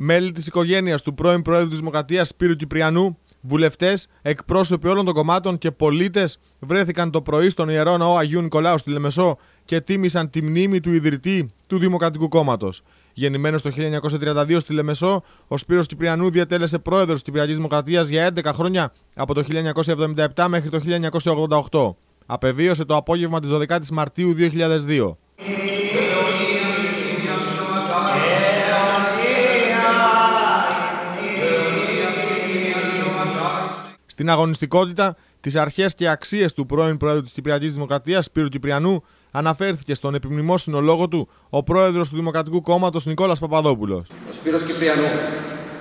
Μέλη της οικογένειας του πρώην Προέδρου της Δημοκρατίας Σπύρου Κυπριανού, βουλευτές, εκπρόσωποι όλων των κομμάτων και πολίτες βρέθηκαν το πρωί στον ιερό ναό Αγίου Νικολάου στη Λεμεσό και τίμησαν τη μνήμη του ιδρυτή του Δημοκρατικού Κόμματος. Γεννημένος το 1932 στη Λεμεσό, ο Σπύρος Κυπριανού διατέλεσε πρόεδρος της Κυπριακής Δημοκρατίας για 11 χρόνια από το 1977 μέχρι το 1988. Απεβίωσε το απόγευμα της 12η Μαρτίου 2002. Στην αγωνιστικότητα, τις αρχές και αξίες του πρώην Πρόεδρου της Κυπριακής Δημοκρατίας, Σπύρου Κυπριανού, αναφέρθηκε στον επιμνημόσυνο λόγο του ο πρόεδρος του Δημοκρατικού Κόμματος Νικόλας Παπαδόπουλος. Ο Σπύρος Κυπριανού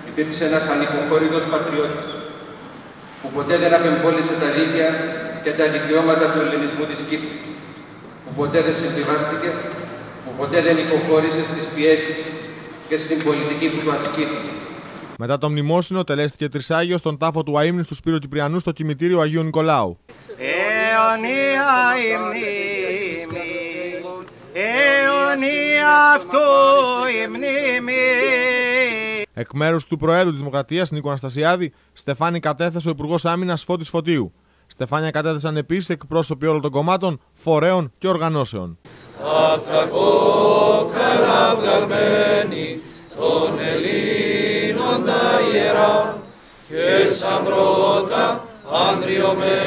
υπήρξε ένας ανυποχώρητος πατριώτης που ποτέ δεν απεμπόλησε τα δίκαια και τα δικαιώματα του ελληνισμού της Κύπρου, που ποτέ δεν συμβιβάστηκε, που ποτέ δεν υποχώρησε στις πιέσεις και στην πολιτική που του ασκήθηκε. Μετά το μνημόσυνο τελέστηκε τρισάγιο στον τάφο του αείμνη του Σπύρου Κυπριανούς στο κημητήριο Αγίου Νικολάου. Αιωνία η μνήμη, αιωνία αυτού η μνήμη. Εκ μέρους του Προέδρου της Δημοκρατίας Νίκο Αναστασιάδη, Στεφάνη κατέθεσε ο Υπουργός Άμυνας Φώτης Φωτίου. Στεφάνια κατέθεσαν επίσης εκπρόσωποι όλων των κομμάτων, φορέων και οργανώσεων. Ελλήνων τα ιερά και σαν πρώτα ανδριωμένη χέρο